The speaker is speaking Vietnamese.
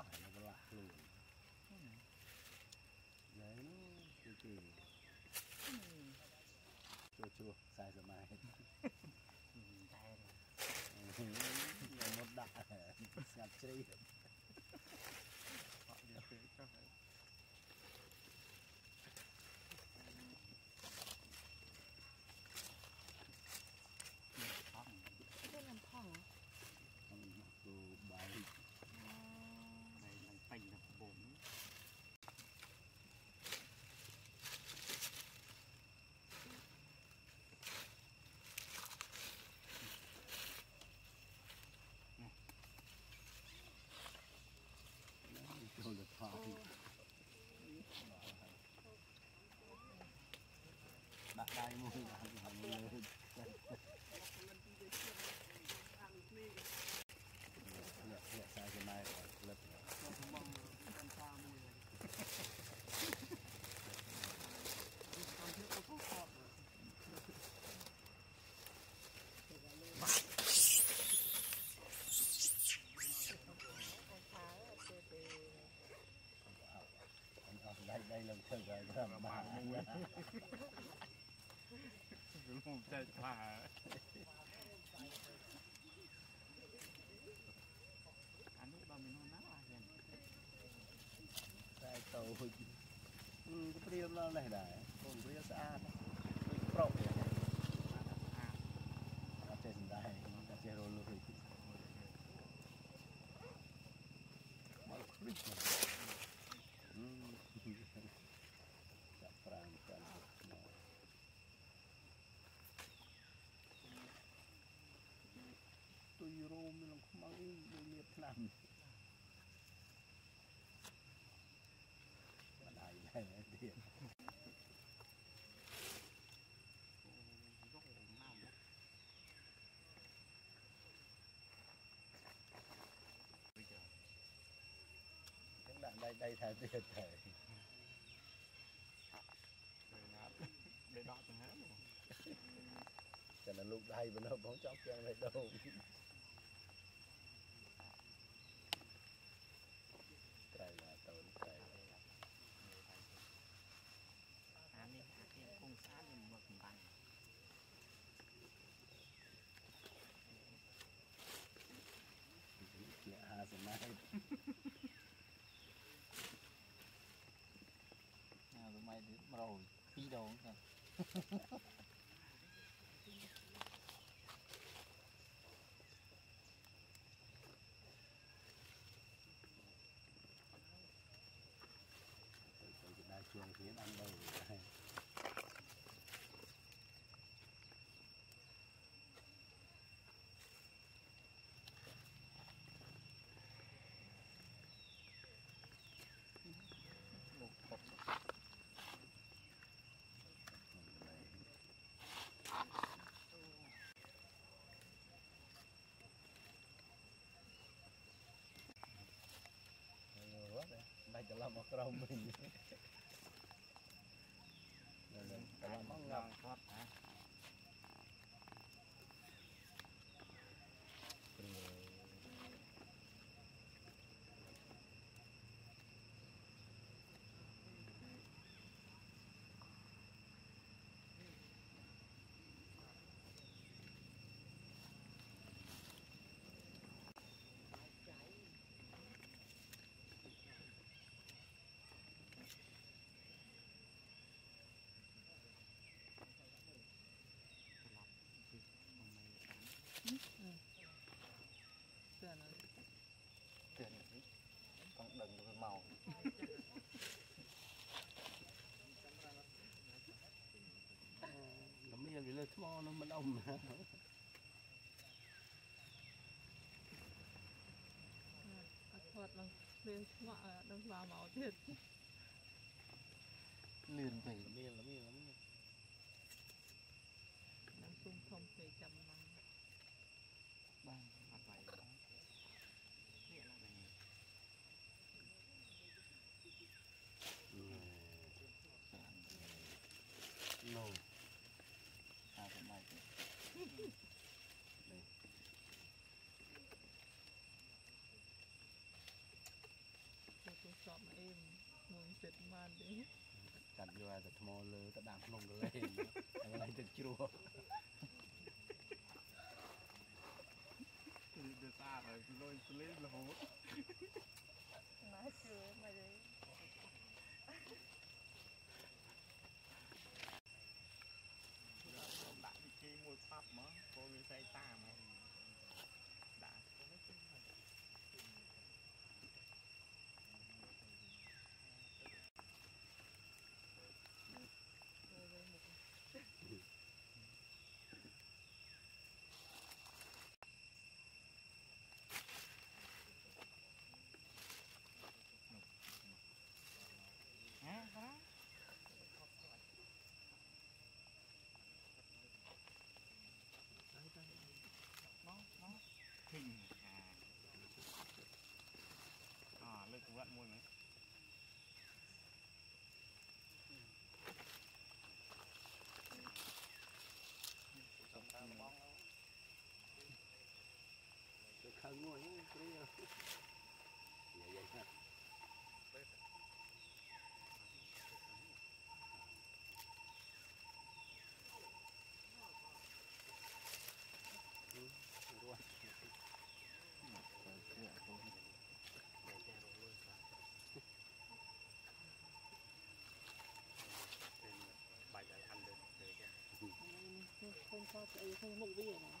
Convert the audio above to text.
ស់ហើយប្រឡាស់ខ្លួនណែនោះគឺគេចូលជ្រោះ40ម៉ែត្រតែមកដាក់ស្ងាត់ជ្រី ธรรมดาเนี่ยผมใจป่าอันนี้บะมีนน่ารักยังใส่ตัวอืมก็เปรี้ยวแล้วไหนได้คนเปรี้ยวสะอาดเปรี้ยวเนี่ยอาจจะได้อาจจะรู้เลย Thank you. chúng bạn đây đây thay tiền thầy để đó từng hết rồi cho nên lúc đây mà nó bóng chóc cho này đâu. tonight. nào tụi mày được rồi phi để không chuồng khiến ăn đâu rồi Đây cho ថ្មនឹងមិនអុំណាអត់ថតនឹងភ្លើងឆ្ងក់ដល់ស្វាមកទៀតលឿនពេកលមានលមានលមាននឹងស៊ុំធំពេកចាំបានបាន ចិត្តបានទេកាត់យកឲ្យតែថ្មលើទៅដាក់ក្នុងកលែងហើយទៅជ្រោះគឺទៅស្អាតហើយគឺលុយស្លេងរហូតណាជឿមកទេដាក់វិធីមួយផាប់មកពលវាស្អីតាមហើយដា thân luôn á vậy vậy ha không cho cái không mục vi rồi